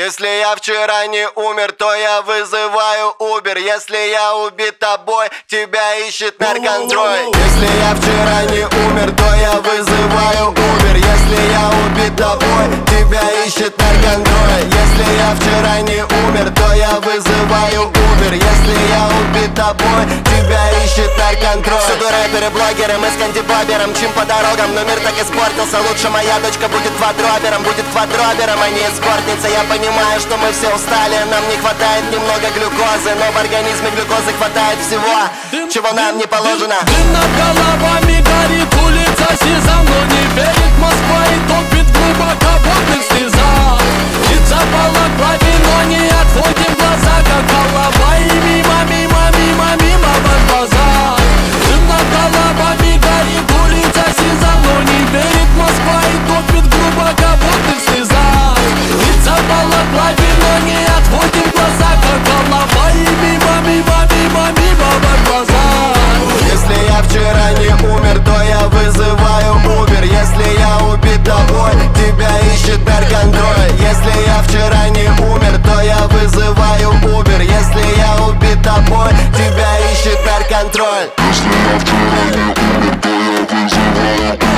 Если я вчера не умер, то я вызываю Убер Если я убит тобой, тебя ищет нарконтроль Если я вчера не умер, то я вызываю Убер Если я убит тобой, тебя ищет нарконтроль вчера не умер, то я вызываю Убер Если я убит тобой, тебя ищет нарконтроль Всюду рэперы, блогеры, мы с кандибобером Чим по дорогам, но мир так испортился. Лучше моя дочка будет квадробером. Будет квадробером, а не эскортница Я понимаю, что мы все устали. Нам не хватает немного глюкозы Но в организме глюкозы хватает всего Чего нам не положено. Дым над головами горит улица Сезам Но не верит не умер, то я вызываю Убер Если я убит тобой, тебя ищет нарконтроль Если я вчера не умер, то я вызываю Убер Если я убит тобой, тебя ищет нарконтроль Если я вчера не умер, то я вызываю